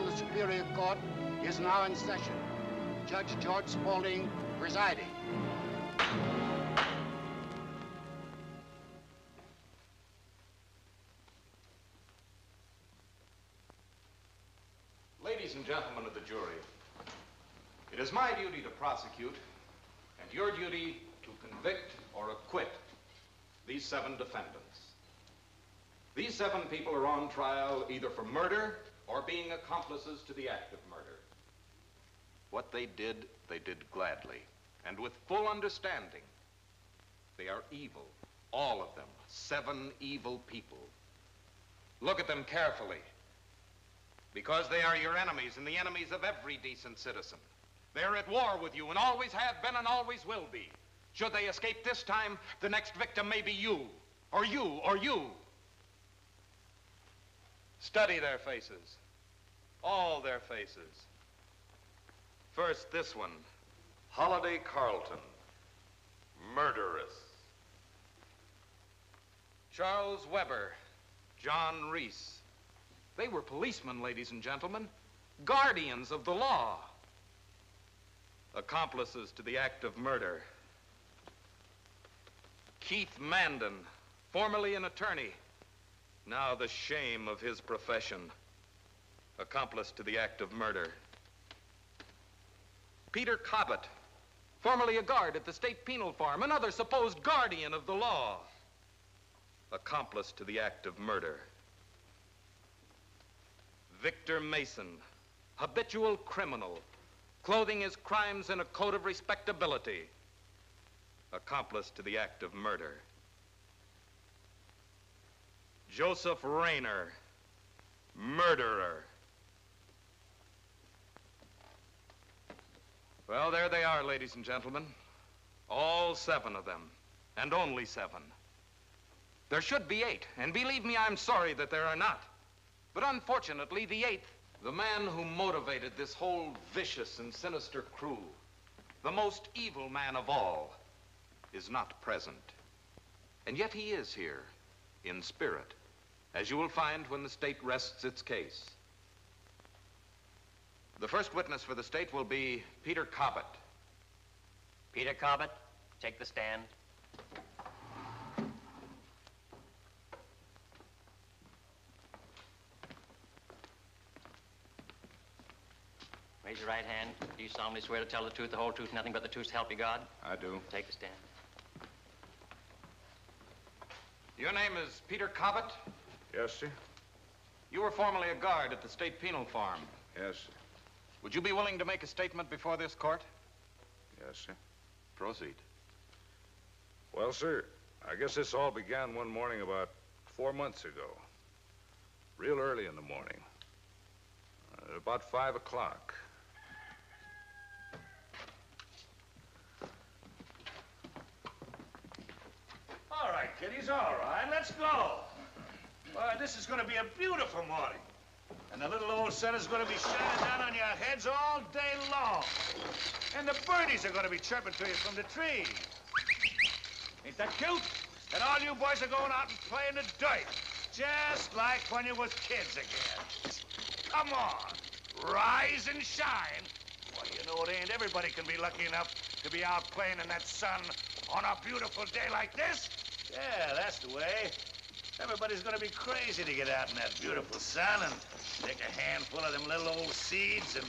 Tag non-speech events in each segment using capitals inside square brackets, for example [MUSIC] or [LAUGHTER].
the Superior Court is now in session. Judge George Spaulding presiding. Ladies and gentlemen of the jury, it is my duty to prosecute and your duty to convict or acquit these seven defendants. These seven people are on trial either for murder or being accomplices to the act of murder. What they did, they did gladly and with full understanding. They are evil, all of them, seven evil people. Look at them carefully. Because they are your enemies and the enemies of every decent citizen. They're at war with you and always have been and always will be. Should they escape this time, the next victim may be you, or you, or you. Study their faces. All their faces. First, this one Holiday Carlton, murderess. Charles Weber, John Reese. They were policemen, ladies and gentlemen, guardians of the law, accomplices to the act of murder. Keith Mandan, formerly an attorney, now the shame of his profession, accomplice to the act of murder. Peter Cobbett, formerly a guard at the state penal farm, another supposed guardian of the law, accomplice to the act of murder. Victor Mason, habitual criminal, clothing his crimes in a coat of respectability, accomplice to the act of murder. Joseph Rayner, murderer. Well, there they are, ladies and gentlemen. All seven of them, and only seven. There should be eight, and believe me, I'm sorry that there are not. But unfortunately, the eighth, the man who motivated this whole vicious and sinister crew, the most evil man of all, is not present. And yet he is here, in spirit, as you will find when the state rests its case. The first witness for the state will be Peter Cobbett. Peter Cobbett, take the stand. Raise your right hand. Do you solemnly swear to tell the truth, the whole truth, nothing but the truth, to help you God? I do. Take the stand. Your name is Peter Cobbett? Yes, sir. You were formerly a guard at the state penal farm. Yes, sir. Would you be willing to make a statement before this court? Yes, sir. Proceed. Well, sir, I guess this all began one morning about four months ago. Real early in the morning. Uh, about five o'clock. All right, kiddies, all right, let's go. Boy, this is gonna be a beautiful morning. And the little old sun is gonna be shining down on your heads all day long. And the birdies are gonna be chirping to you from the trees. Ain't that cute? And all you boys are going out and playing the dirt. Just like when you was kids again. Come on, rise and shine. Well, you know, it ain't everybody can be lucky enough to be out playing in that sun on a beautiful day like this. Yeah, that's the way. Everybody's gonna be crazy to get out in that beautiful sun and take a handful of them little old seeds and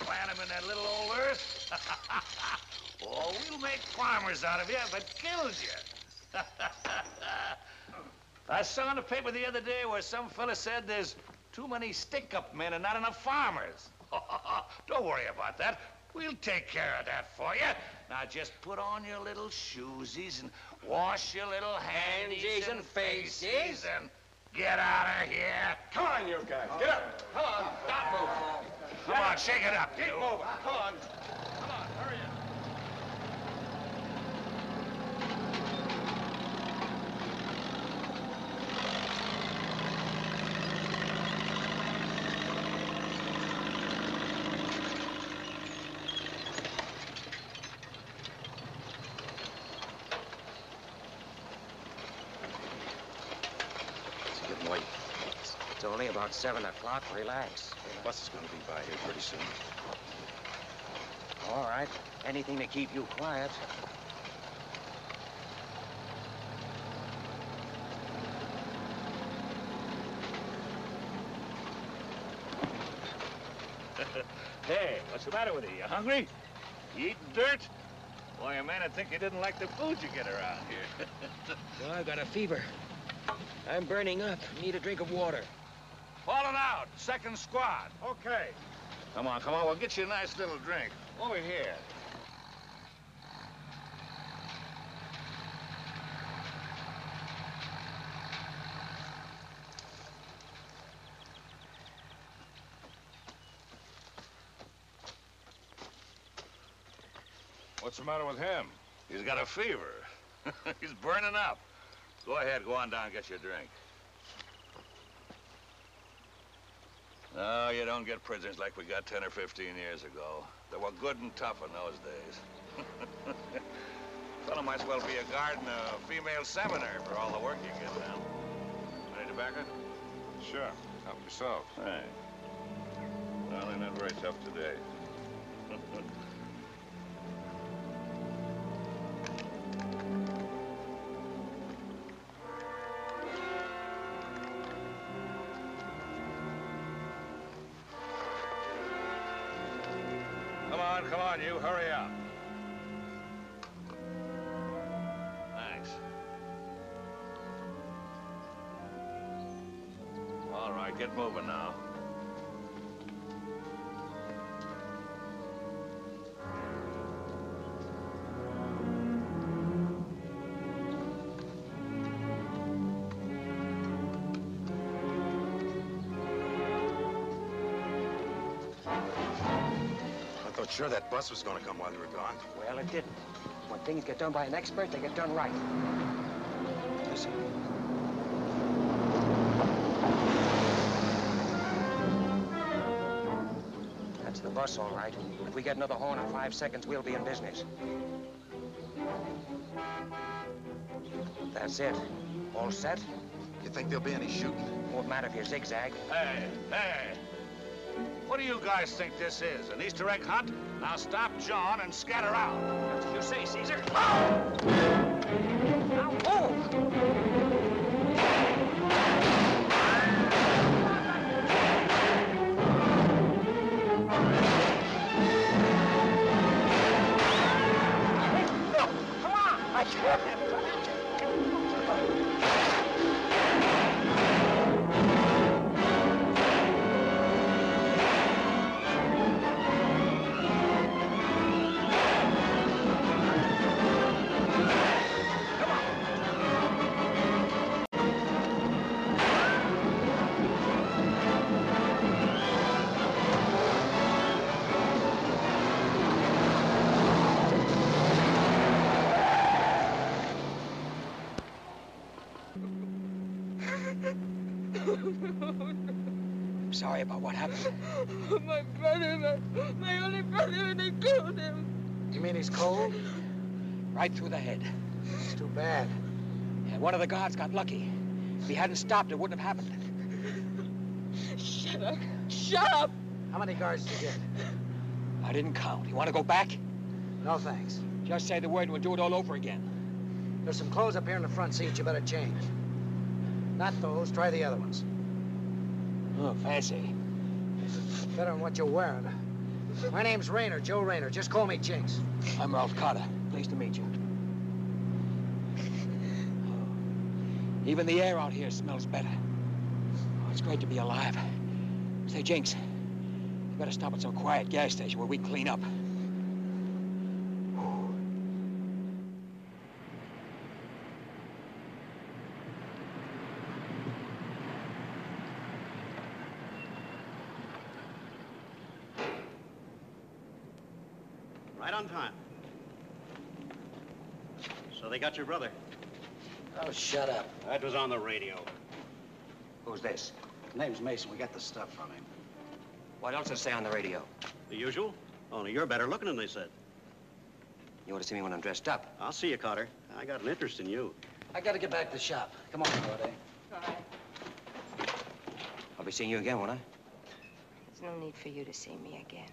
plant them in that little old earth. [LAUGHS] oh, we'll make farmers out of you if it kills you. [LAUGHS] I saw in the paper the other day where some fella said there's too many stick-up men and not enough farmers. [LAUGHS] Don't worry about that. We'll take care of that for you. Now just put on your little shoesies and wash your little handies and faces and get out of here. Come on, you guys. Get up. Come on. Stop moving. Come on, shake it up, Keep moving. Come on. Hurry up. It's getting late. It's only about 7 o'clock. Relax. Relax. bus is gonna be by here pretty soon. All right. Anything to keep you quiet. [LAUGHS] Hey, what's the matter with you? You hungry? You eating dirt? Boy, a man would think you didn't like the food you get around here. [LAUGHS] Oh, I've got a fever. I'm burning up. Need a drink of water. Falling out, second squad. Okay. Come on, come on, we'll get you a nice little drink. Over here. What's the matter with him? He's got a fever. [LAUGHS] He's burning up. Go ahead, go on down and get your drink. No, you don't get prisoners like we got 10 or 15 years ago. They were good and tough in those days. [LAUGHS] Fellow might as well be a guard in a female seminar for all the work you get done. Any tobacco? Sure. Help yourself. Thanks. Well, they're not very tough today. On, you. Hurry up. Thanks. All right, get moving now. Thought sure that bus was gonna come while you were gone. Well, it didn't. When things get done by an expert, they get done right. Listen. That's the bus, all right. If we get another horn in five seconds, we'll be in business. That's it. All set? You think there'll be any shooting? Won't matter if you zigzag. Hey, hey. What do you guys think this is? An Easter egg hunt? Now stop John and scatter out. That's what you say, Caesar. Now [LAUGHS] sorry about what happened. [LAUGHS] my brother, my, my only brother, and they killed him. You mean he's cold? Right through the head. It's too bad. And one of the guards got lucky. If he hadn't stopped, it wouldn't have happened. Shut up. Shut up. How many guards did you get? I didn't count. You want to go back? No, thanks. Just say the word and we'll do it all over again. There's some clothes up here in the front seat you better change. Not those, try the other ones. Oh, fancy. Better than what you're wearing. My name's Rayner, Joe Rayner. Just call me Jinx. I'm Ralph Carter. Pleased to meet you. Oh, even the air out here smells better. Oh, it's great to be alive. Say, Jinx, you better stop at some quiet gas station where we clean up. Right on time. So they got your brother. Oh, shut up. That was on the radio. Who's this? Name's Mason. We got the stuff from him. What else does it say on the radio? The usual? Only you're better looking than they said. You want to see me when I'm dressed up. I'll see you, Carter. I got an interest in you. I gotta get back to the shop. Come on, Faraday. All right. I'll be seeing you again, won't I? There's no need for you to see me again.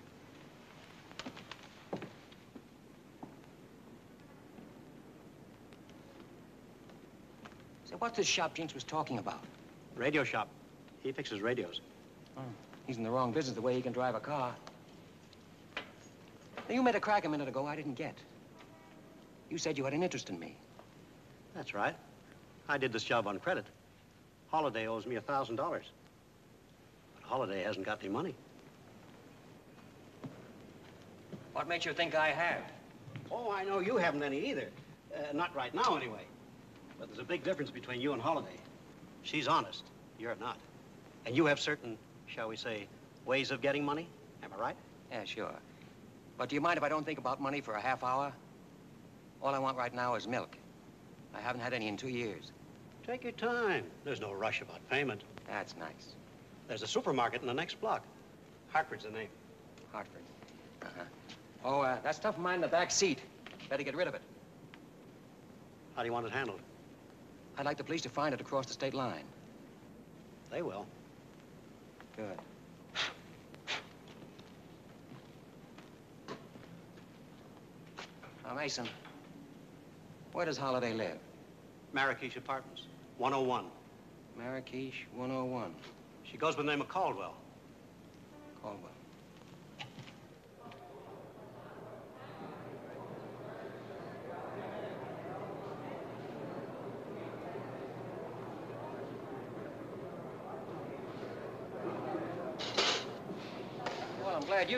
So what's this shop Jinx was talking about? Radio shop. He fixes radios. Oh, he's in the wrong business the way he can drive a car. Now, you made a crack a minute ago I didn't get. You said you had an interest in me. That's right. I did this job on credit. Holiday owes me a $1,000. But Holiday hasn't got any money. What makes you think I have? Oh, I know you haven't any either. Uh, not right now, anyway. But there's a big difference between you and Holiday. She's honest. You're not. And you have certain, shall we say, ways of getting money. Am I right? Yeah, sure. But do you mind if I don't think about money for a half hour? All I want right now is milk. I haven't had any in two years. Take your time. There's no rush about payment. That's nice. There's a supermarket in the next block. Hartford's the name. Hartford. Uh-huh. Oh, uh, that stuff of mine in the back seat. Better get rid of it. How do you want it handled? I'd like the police to find it across the state line. They will. Good. Now, Mason, where does Holiday live? Marrakesh Apartments, 101. Marrakesh 101. She goes by the name of Caldwell. Caldwell.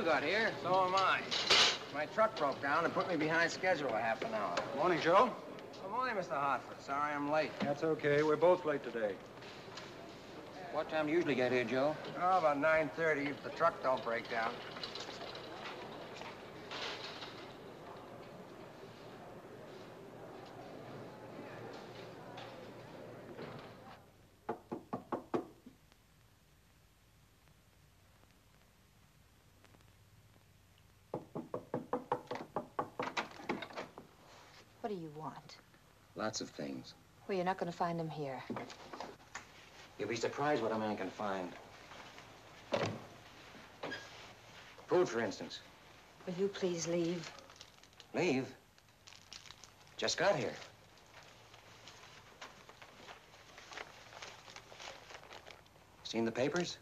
Got here. So am I. My truck broke down and put me behind schedule a half an hour. Morning, Joe. Good morning, Mr. Hartford. Sorry I'm late. That's okay. We're both late today. What time do you usually get here, Joe? Oh, about 9.30 if the truck don't break down. What do you want? Lots of things. Well, you're not going to find them here. You'll be surprised what a man can find. Food, for instance. Will you please leave? Leave? Just got here. Seen the papers?